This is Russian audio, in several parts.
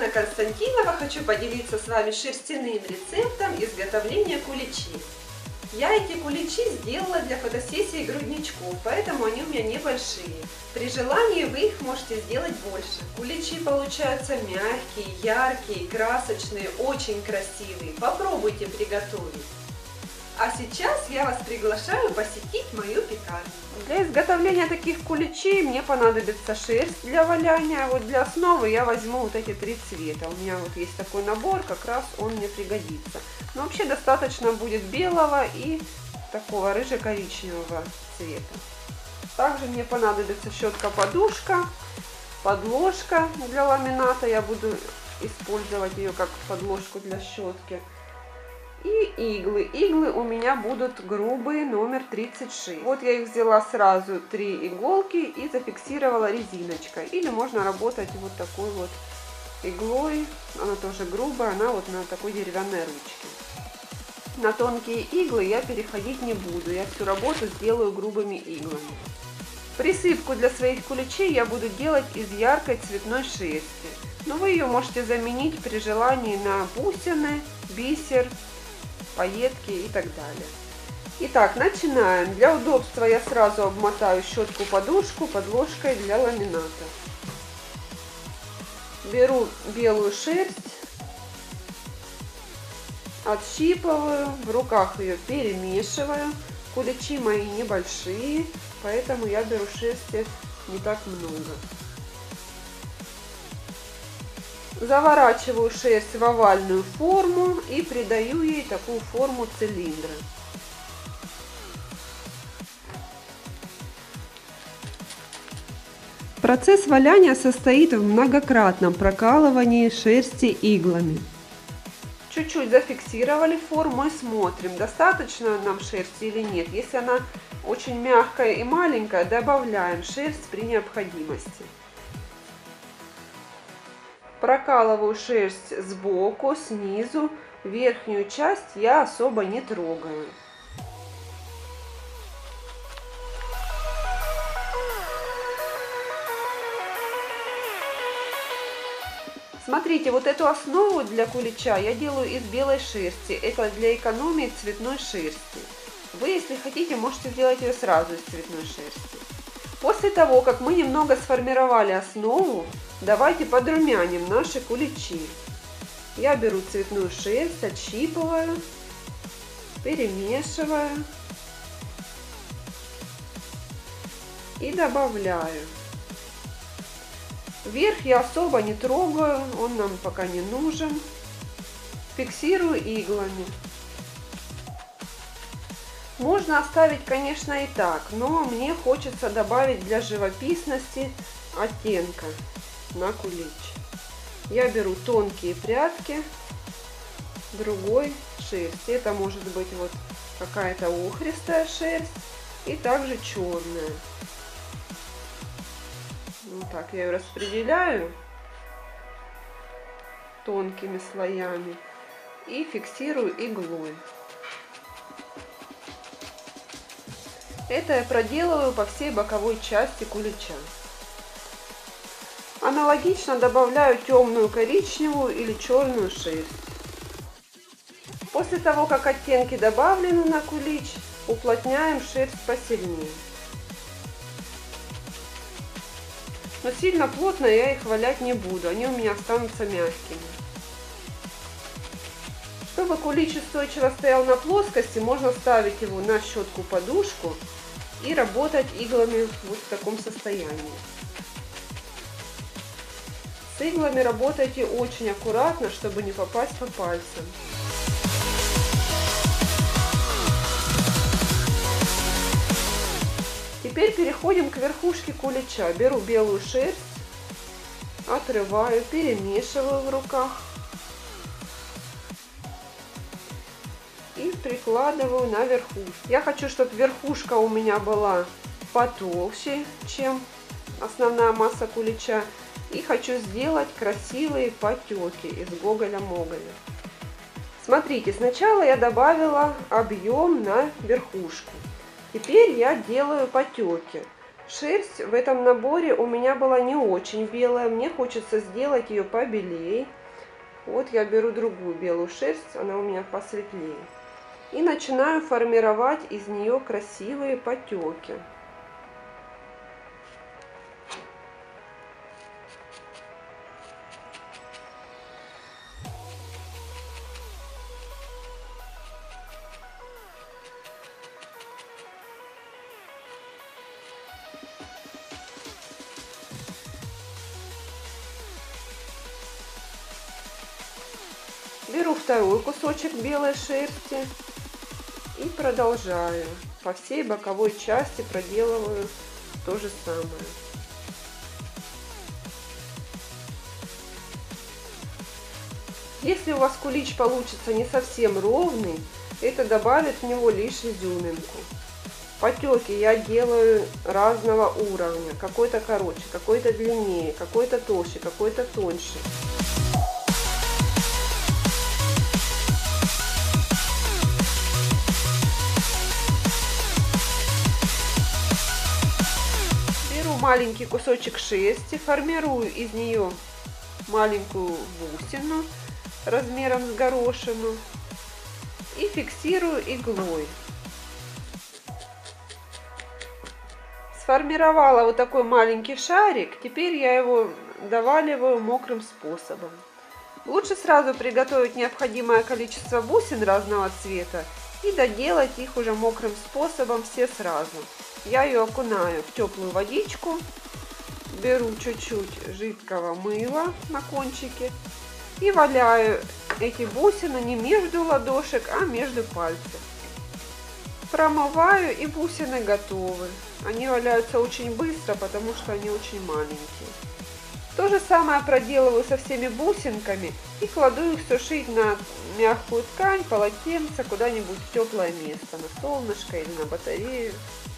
Константинова. Хочу поделиться с вами шерстяным рецептом изготовления куличей. Я эти куличи сделала для фотосессии грудничков, поэтому они у меня небольшие. При желании вы их можете сделать больше. Куличи получаются мягкие, яркие, красочные, очень красивые. Попробуйте приготовить. А сейчас я вас приглашаю посетить мою пекарню. Для изготовления таких куличей мне понадобится шерсть для валяния. Вот для основы я возьму вот эти три цвета. У меня вот есть такой набор, как раз он мне пригодится. Но вообще достаточно будет белого и такого рыже-коричневого цвета. Также мне понадобится щетка-подушка, подложка для ламината. Я буду использовать ее как подложку для щетки. И иглы. Иглы у меня будут грубые, номер 36. Вот я их взяла сразу три иголки и зафиксировала резиночкой. Или можно работать вот такой вот иглой. Она тоже грубая, она вот на такой деревянной ручке. На тонкие иглы я переходить не буду. Я всю работу сделаю грубыми иглами. Присыпку для своих куличей я буду делать из яркой цветной шерсти. Но вы ее можете заменить при желании на бусины, бисер, пайетки и так далее. Итак, начинаем. Для удобства я сразу обмотаю щетку-подушку подложкой для ламината. Беру белую шерсть, отщипываю, в руках ее перемешиваю. Куличи мои небольшие, поэтому я беру шерсти не так много. Заворачиваю шерсть в овальную форму и придаю ей такую форму цилиндра. Процесс валяния состоит в многократном прокалывании шерсти иглами. Чуть-чуть зафиксировали форму и смотрим, достаточно нам шерсти или нет. Если она очень мягкая и маленькая, добавляем шерсть при необходимости. Прокалываю шерсть сбоку, снизу. Верхнюю часть я особо не трогаю. Смотрите, вот эту основу для кулича я делаю из белой шерсти. Это для экономии цветной шерсти. Вы, если хотите, можете сделать ее сразу из цветной шерсти. После того, как мы немного сформировали основу, давайте подрумяним наши куличи. Я беру цветную шерсть, отщипываю, перемешиваю и добавляю. Верх я особо не трогаю, он нам пока не нужен. Фиксирую иглами. Можно оставить, конечно, и так, но мне хочется добавить для живописности оттенка на кулич. Я беру тонкие прядки другой шерсти. Это может быть вот какая-то охристая шерсть и также черная. Вот так я ее распределяю тонкими слоями и фиксирую иглой. Это я проделываю по всей боковой части кулича. Аналогично добавляю темную коричневую или черную шерсть. После того, как оттенки добавлены на кулич, уплотняем шерсть посильнее. Но сильно плотно я их валять не буду, они у меня останутся мягкими. Чтобы кулич устойчиво стоял на плоскости, можно ставить его на щетку-подушку и работать иглами вот в таком состоянии. С иглами работайте очень аккуратно, чтобы не попасть по пальцам. Теперь переходим к верхушке кулича. Беру белую шерсть, отрываю, перемешиваю в руках. Прикладываю на верхушку. Я хочу, чтобы верхушка у меня была потолще, чем основная масса кулича. И хочу сделать красивые потеки из гоголя-моголя. Смотрите, сначала я добавила объем на верхушку. Теперь я делаю потеки. Шерсть в этом наборе у меня была не очень белая. Мне хочется сделать ее побелее. Вот я беру другую белую шерсть, она у меня посветлее. И начинаю формировать из нее красивые потеки. Беру второй кусочек белой шерсти и продолжаю. По всей боковой части проделываю то же самое. Если у вас кулич получится не совсем ровный, это добавит в него лишь изюминку. Потеки я делаю разного уровня. Какой-то короче, какой-то длиннее, какой-то толще, какой-то тоньше. Маленький кусочек шерсти, формирую из нее маленькую бусину размером с горошину и фиксирую иглой. Сформировала вот такой маленький шарик, теперь я его доваливаю мокрым способом. Лучше сразу приготовить необходимое количество бусин разного цвета и доделать их уже мокрым способом все сразу я ее окунаю в теплую водичку, беру чуть-чуть жидкого мыла на кончике и валяю эти бусины не между ладошек, а между пальцев. Промываю и бусины готовы. Они валяются очень быстро, потому что они очень маленькие. То же самое проделываю со всеми бусинками и кладу их сушить на мягкую ткань, полотенце, куда-нибудь в теплое место, на солнышко или на батарею.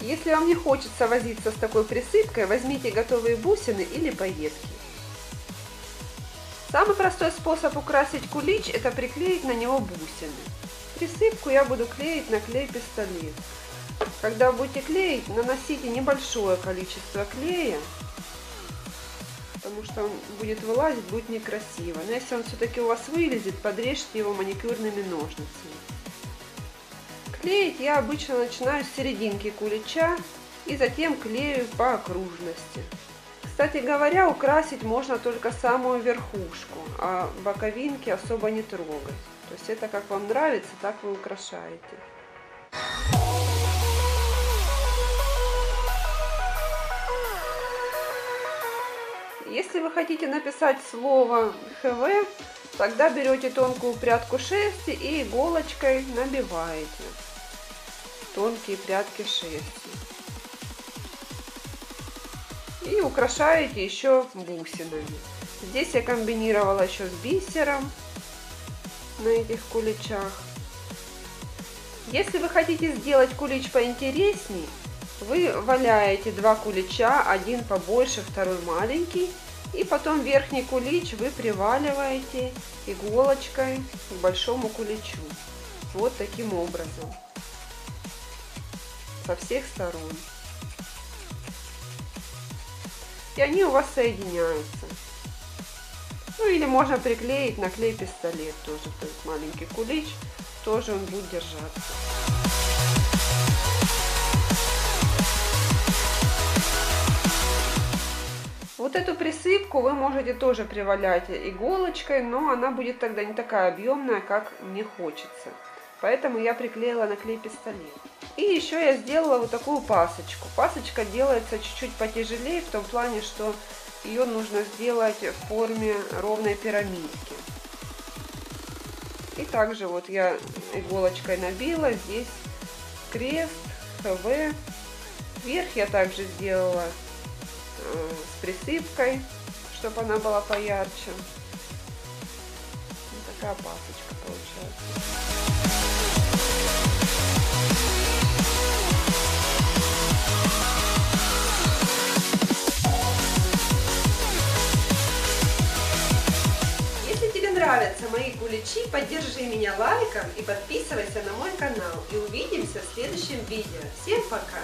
Если вам не хочется возиться с такой присыпкой, возьмите готовые бусины или пайетки. Самый простой способ украсить кулич – это приклеить на него бусины. Присыпку я буду клеить на клей-пистолет. Когда будете клеить, наносите небольшое количество клея, потому что он будет вылазить, будет некрасиво. Но если он все-таки у вас вылезет, подрежьте его маникюрными ножницами. Клеить я обычно начинаю с серединки кулича и затем клею по окружности. Кстати говоря, украсить можно только самую верхушку, а боковинки особо не трогать. То есть это как вам нравится, так вы украшаете. Если вы хотите написать слово ХВ, тогда берете тонкую прядку шерсти и иголочкой набиваете тонкие прядки шерсти. И украшаете еще бусинами. Здесь я комбинировала еще с бисером на этих куличах. Если вы хотите сделать кулич поинтересней, вы валяете два кулича, один побольше, второй маленький, и потом верхний кулич вы приваливаете иголочкой к большому куличу. Вот таким образом. Со всех сторон. И они у вас соединяются. Ну или можно приклеить на клей пистолет тоже, то есть маленький кулич, тоже он будет держаться. Вот эту присыпку вы можете тоже привалять иголочкой, но она будет тогда не такая объемная, как мне хочется. Поэтому я приклеила на клей пистолет. И еще я сделала вот такую пасочку. Пасочка делается чуть-чуть потяжелее, в том плане, что ее нужно сделать в форме ровной пирамидки. И также вот я иголочкой набила здесь крест, ХВ. Вверх я также сделала с присыпкой, чтобы она была поярче. Вот такая пасочка получается. Нравятся мои куличи, поддержи меня лайком и подписывайся на мой канал. И увидимся в следующем видео. Всем пока!